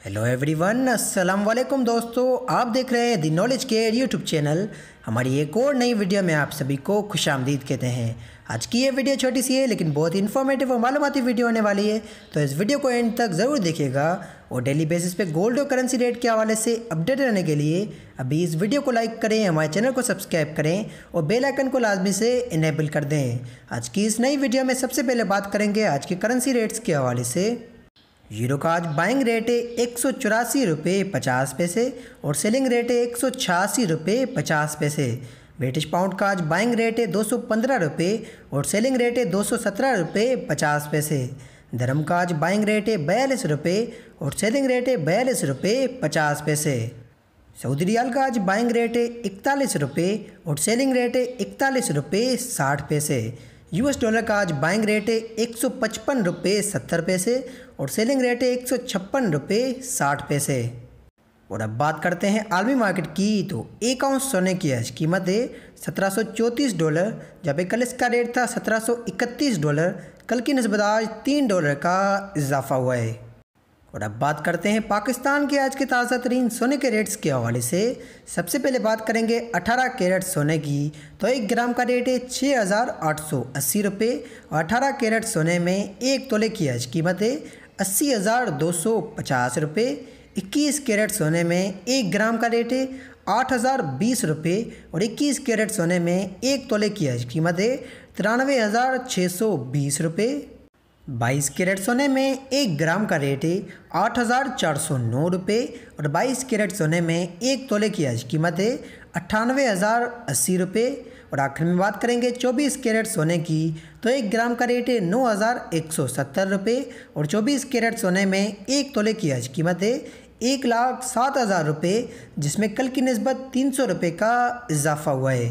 Hello everyone अस्सलाम वालेकुम दोस्तों। आप देख रहे हैं the knowledge care YouTube channel हमारी एक और नई वीडियो में आप सभी को खुश आमदीद कहते हैं। आज की ये वीडियो छोटी सी है, लेकिन बहुत ही इन्फॉर्मेटिव और मालूमती वीडियो होने वाली है। तो इस वीडियो को एंड तक ज़रूर देखिएगा। और डेली बेसिस पे गोल्ड और करेंसी रेट के हवाले से अपडेट रहने के लिए अभी इस वीडियो को लाइक करें, हमारे चैनल को सब्सक्राइब करें और बेल आइकन को लाजमी से इनेबल कर दें। आज की इस नई वीडियो में सबसे पहले बात करेंगे आज के करेंसी रेट्स के हवाले से। यूरो का आज बाइंग रेट है एक सौ चौरासी रुपये पचास पैसे और सेलिंग रेट है एक सौ छियासी रुपये पचास पैसे। ब्रिटिश पाउंड का आज बाइंग रेट है दो सौ पंद्रह रुपये और सेलिंग रेट है दो सौ सत्रह रुपये पचास पैसे। धर्म का आज बाइंग रेट है बयालीस रुपये और सेलिंग रेट है बयालीस रुपये पचास पैसे। सऊदी रियाल का आज बाइंग रेट है इकतालीस रुपये और सेलिंग रेट है इकतालीस रुपये साठ पैसे। यूएस डॉलर का आज बाइंग रेट है एक सौ पचपन रुपये सत्तर पैसे और सेलिंग रेट है एक सौ छप्पन रुपये साठ पैसे। और अब बात करते हैं आलमी मार्केट की तो एक आउंस सोने की आज कीमत है सत्रह सौ चौंतीस डॉलर जबकि कल इसका रेट था सत्रह सौ इकतीस डॉलर, कल की नस्बत आज तीन डॉलर का इजाफा हुआ है। और अब बात करते हैं पाकिस्तान के आज के ताज़ा तरीन सोने के रेट्स के हवाले से। सबसे पहले बात करेंगे 18 कैरेट सोने की। तो एक ग्राम का रेट है छः हज़ार आठ सौ अस्सी रुपये और 18 कैरेट सोने में एक तोले की आज कीमत है अस्सी हज़ार दो सौ पचास रुपये। इक्कीस कैरेट सोने में एक ग्राम का रेट है आठ हज़ार बीस रुपये और इक्कीस कैरेट सोने में एक तोले की आज कीमत है तिरानवे हज़ार छः सौ बीस रुपये। बाईस कैरेट सोने में एक ग्राम का रेट है आठ हज़ार चार सौ नौ रुपये और बाईस कैरेट सोने में एक तोले की आज कीमत है अट्ठानवे हज़ार अस्सी रुपये। और आखिर में बात करेंगे चौबीस कैरेट सोने की तो एक ग्राम का रेट है नौ हज़ार एक सौ सत्तर रुपये और चौबीस कैरेट सोने में एक तोले की आज कीमत है एक लाख सात हज़ार रुपये, जिसमें कल की नस्बत तीन सौ रुपये का इजाफा हुआ है।